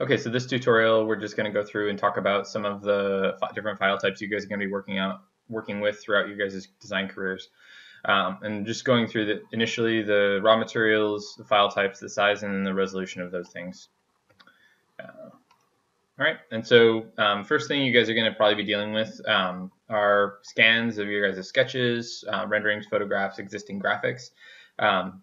Okay, so this tutorial, we're just going to go through and talk about some of the different file types you guys are going to be working out, working with throughout your guys' design careers. Um, and just going through the initially the raw materials, the file types, the size, and the resolution of those things. Uh, all right, and so um, first thing you guys are going to probably be dealing with um, are scans of your guys' sketches, uh, renderings, photographs, existing graphics. Um,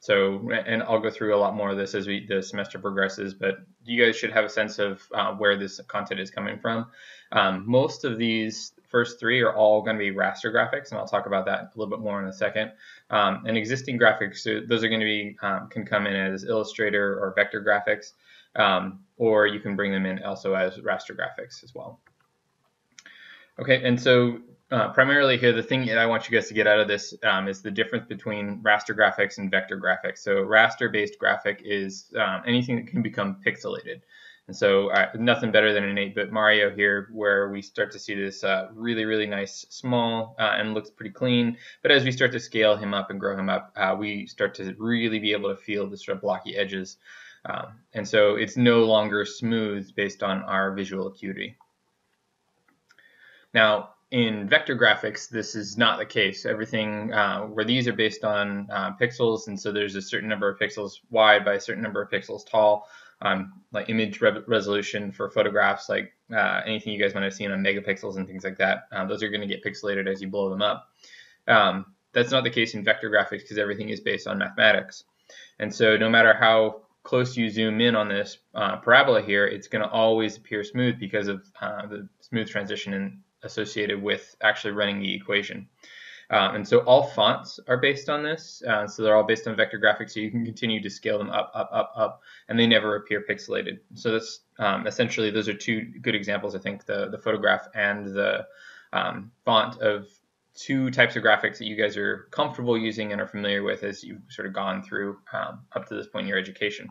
so, and I'll go through a lot more of this as we, the semester progresses, but you guys should have a sense of uh, where this content is coming from. Um, most of these first three are all going to be raster graphics, and I'll talk about that a little bit more in a second. Um, and existing graphics, so those are going to be, um, can come in as Illustrator or vector graphics, um, or you can bring them in also as raster graphics as well. Okay, and so uh, primarily here, the thing that I want you guys to get out of this um, is the difference between raster graphics and vector graphics. So raster-based graphic is um, anything that can become pixelated. And so uh, nothing better than an 8-bit Mario here where we start to see this uh, really, really nice small uh, and looks pretty clean. But as we start to scale him up and grow him up, uh, we start to really be able to feel the sort of blocky edges. Um, and so it's no longer smooth based on our visual acuity. Now, in vector graphics, this is not the case. Everything uh, where these are based on uh, pixels, and so there's a certain number of pixels wide by a certain number of pixels tall. Um, like image re resolution for photographs, like uh, anything you guys might have seen on megapixels and things like that. Uh, those are going to get pixelated as you blow them up. Um, that's not the case in vector graphics because everything is based on mathematics. And so no matter how close you zoom in on this uh, parabola here, it's going to always appear smooth because of uh, the smooth transition in, associated with actually running the equation. Um, and so all fonts are based on this. Uh, so they're all based on vector graphics, so you can continue to scale them up, up, up, up, and they never appear pixelated. So that's um, essentially, those are two good examples, I think, the, the photograph and the um, font of two types of graphics that you guys are comfortable using and are familiar with as you've sort of gone through um, up to this point in your education.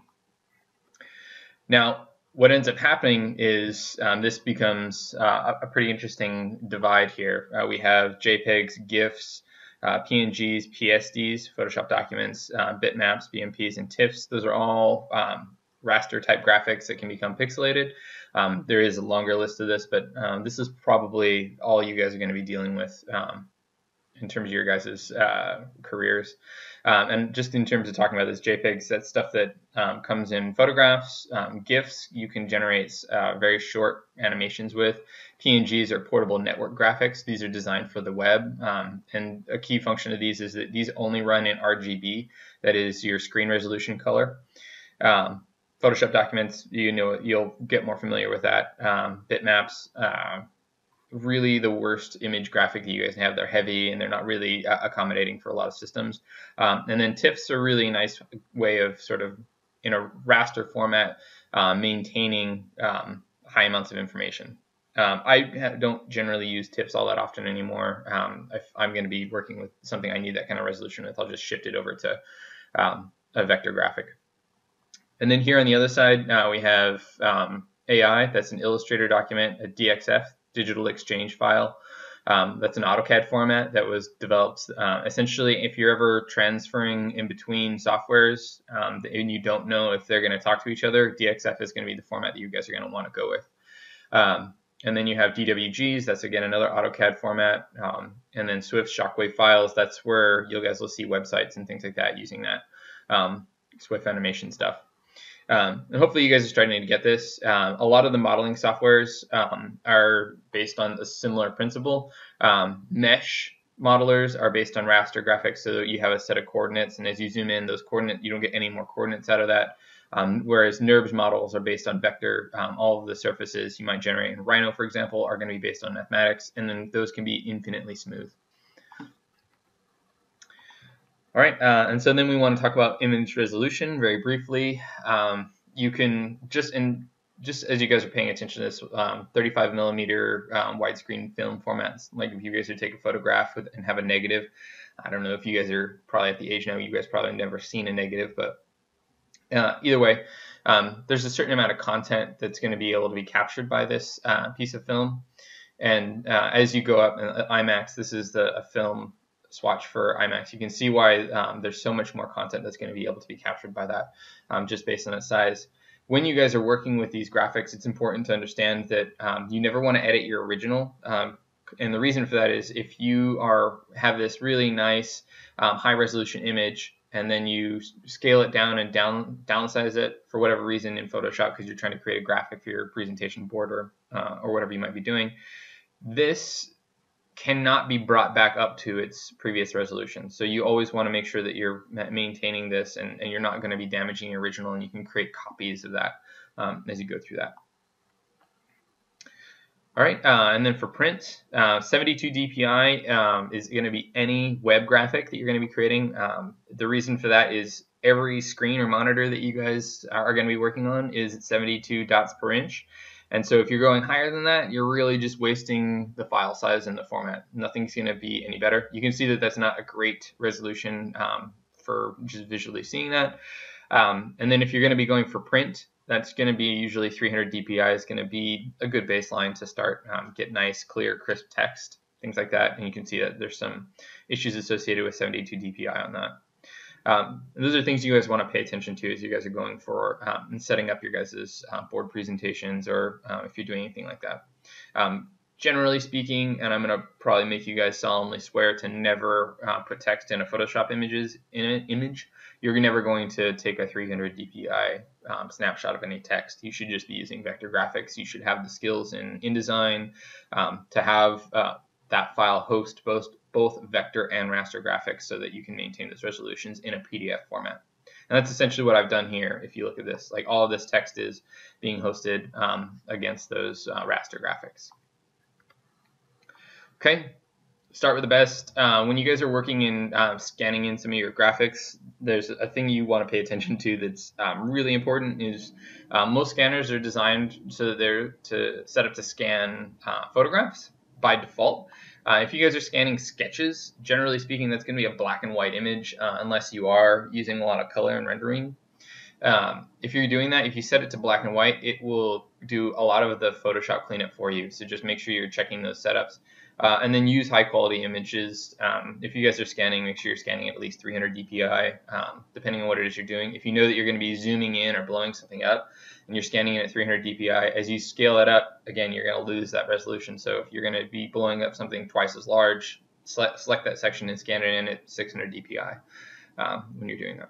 Now, what ends up happening is um, this becomes uh, a pretty interesting divide here. Uh, we have JPEGs, GIFs, uh, PNGs, PSDs, Photoshop documents, uh, bitmaps, BMPs, and TIFFs. Those are all um, raster type graphics that can become pixelated. Um, there is a longer list of this, but um, this is probably all you guys are going to be dealing with um, in terms of your guys' uh, careers. Um, and just in terms of talking about this JPEGs, that's stuff that um, comes in photographs, um, GIFs, you can generate uh, very short animations with. PNGs are portable network graphics. These are designed for the web. Um, and a key function of these is that these only run in RGB, that is your screen resolution color. Um, Photoshop documents, you know, you'll get more familiar with that. Um, bitmaps, uh, really the worst image graphic that you guys have. They're heavy and they're not really uh, accommodating for a lot of systems. Um, and then TIFFs are really a nice way of sort of in a raster format uh, maintaining um, high amounts of information. Um, I don't generally use TIFFs all that often anymore. Um, if I'm going to be working with something I need that kind of resolution with, I'll just shift it over to um, a vector graphic. And then here on the other side, uh, we have um, AI. That's an Illustrator document, a DXF digital exchange file. Um, that's an AutoCAD format that was developed. Uh, essentially, if you're ever transferring in between softwares um, and you don't know if they're going to talk to each other, DXF is going to be the format that you guys are going to want to go with. Um, and then you have DWGs, that's again another AutoCAD format. Um, and then Swift Shockwave files, that's where you guys will see websites and things like that using that um, Swift animation stuff. Um, and hopefully you guys are starting to get this. Um, a lot of the modeling softwares um, are based on a similar principle. Um, mesh modelers are based on raster graphics, so you have a set of coordinates, and as you zoom in, those coordinates, you don't get any more coordinates out of that. Um, whereas NURBS models are based on vector. Um, all of the surfaces you might generate in Rhino, for example, are going to be based on mathematics, and then those can be infinitely smooth. All right, uh, and so then we want to talk about image resolution very briefly. Um, you can just in just as you guys are paying attention to this, um, 35 millimeter um, widescreen film formats. Like if you guys would take a photograph with, and have a negative, I don't know if you guys are probably at the age now, you guys probably never seen a negative, but uh, either way, um, there's a certain amount of content that's going to be able to be captured by this uh, piece of film. And uh, as you go up, uh, IMAX, this is the a film swatch for IMAX, you can see why um, there's so much more content that's going to be able to be captured by that um, just based on its size. when you guys are working with these graphics, it's important to understand that um, you never want to edit your original. Um, and the reason for that is if you are have this really nice um, high resolution image and then you scale it down and down downsize it for whatever reason in Photoshop because you're trying to create a graphic for your presentation board or uh, or whatever you might be doing, this cannot be brought back up to its previous resolution. So you always want to make sure that you're maintaining this and, and you're not going to be damaging your original and you can create copies of that um, as you go through that. All right, uh, and then for print, uh, 72 DPI um, is going to be any web graphic that you're going to be creating. Um, the reason for that is every screen or monitor that you guys are going to be working on is at 72 dots per inch. And so if you're going higher than that, you're really just wasting the file size and the format. Nothing's going to be any better. You can see that that's not a great resolution um, for just visually seeing that. Um, and then if you're going to be going for print, that's going to be usually 300 dpi is going to be a good baseline to start um, get nice clear crisp text things like that and you can see that there's some issues associated with 72 dpi on that um, those are things you guys want to pay attention to as you guys are going for um, and setting up your guys' uh, board presentations or uh, if you're doing anything like that um, generally speaking, and I'm going to probably make you guys solemnly swear to never uh, put text in a Photoshop images in an image. You're never going to take a 300 dpi um, snapshot of any text. You should just be using vector graphics. You should have the skills in InDesign um, to have uh, that file host both both vector and raster graphics so that you can maintain those resolutions in a PDF format. And that's essentially what I've done here. If you look at this, like all of this text is being hosted um, against those uh, raster graphics. Okay, start with the best. Uh, when you guys are working in uh, scanning in some of your graphics, there's a thing you want to pay attention to that's um, really important. Is um, most scanners are designed so that they're to set up to scan uh, photographs by default. Uh, if you guys are scanning sketches, generally speaking, that's going to be a black and white image uh, unless you are using a lot of color and rendering. Um, if you're doing that, if you set it to black and white, it will do a lot of the Photoshop cleanup for you. So just make sure you're checking those setups. Uh, and then use high quality images. Um, if you guys are scanning, make sure you're scanning at least 300 dpi, um, depending on what it is you're doing. If you know that you're going to be zooming in or blowing something up, and you're scanning it at 300 dpi, as you scale it up, again, you're going to lose that resolution. So if you're going to be blowing up something twice as large, select, select that section and scan it in at 600 dpi um, when you're doing that.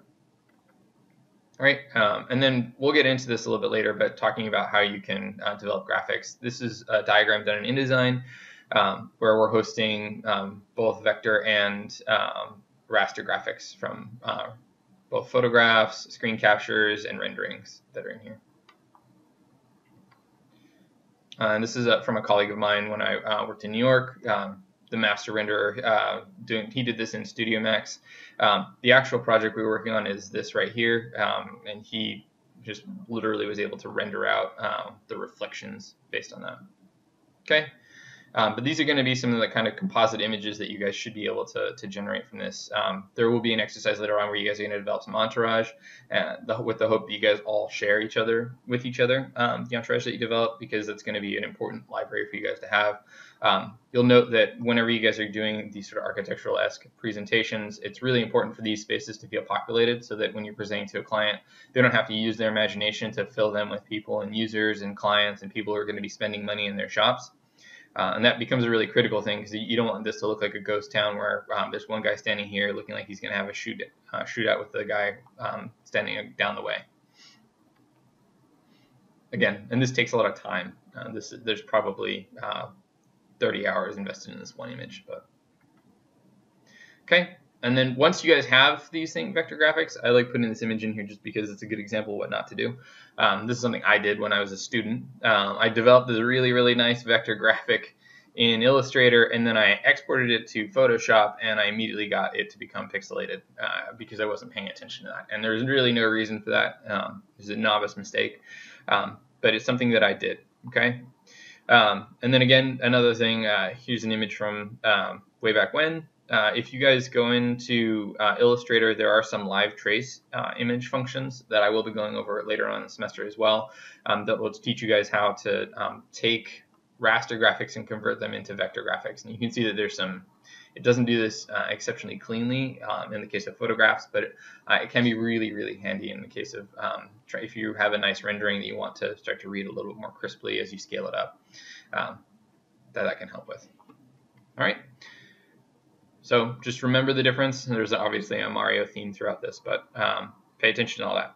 All right, um, and then we'll get into this a little bit later, but talking about how you can uh, develop graphics. This is a diagram done in InDesign um, where we're hosting um, both vector and um, raster graphics from uh, both photographs, screen captures, and renderings that are in here. Uh, and this is uh, from a colleague of mine when I uh, worked in New York. Um, the master renderer uh, doing he did this in Studio Max. Um, the actual project we were working on is this right here, um, and he just literally was able to render out uh, the reflections based on that. Okay. Um, but these are going to be some of the kind of composite images that you guys should be able to, to generate from this. Um, there will be an exercise later on where you guys are going to develop some entourage uh, the, with the hope that you guys all share each other with each other, um, the entourage that you develop, because that's going to be an important library for you guys to have. Um, you'll note that whenever you guys are doing these sort of architectural-esque presentations, it's really important for these spaces to feel populated so that when you're presenting to a client, they don't have to use their imagination to fill them with people and users and clients and people who are going to be spending money in their shops. Uh, and that becomes a really critical thing because you don't want this to look like a ghost town where um, there's one guy standing here looking like he's going to have a shoot uh, shootout with the guy um, standing down the way. Again, and this takes a lot of time. Uh, this there's probably uh, 30 hours invested in this one image, but okay. And then once you guys have these thing vector graphics, I like putting this image in here just because it's a good example of what not to do. Um, this is something I did when I was a student. Um, I developed this really, really nice vector graphic in Illustrator, and then I exported it to Photoshop, and I immediately got it to become pixelated uh, because I wasn't paying attention to that. And there's really no reason for that. Um, it was a novice mistake, um, but it's something that I did. Okay. Um, and then again, another thing. Uh, here's an image from um, way back when uh, if you guys go into uh, Illustrator, there are some live trace uh, image functions that I will be going over later on in the semester as well um, that will teach you guys how to um, take raster graphics and convert them into vector graphics. And you can see that there's some, it doesn't do this uh, exceptionally cleanly um, in the case of photographs, but uh, it can be really, really handy in the case of um, if you have a nice rendering that you want to start to read a little bit more crisply as you scale it up, um, that that can help with. All right. So just remember the difference. There's obviously a Mario theme throughout this, but um, pay attention to all that.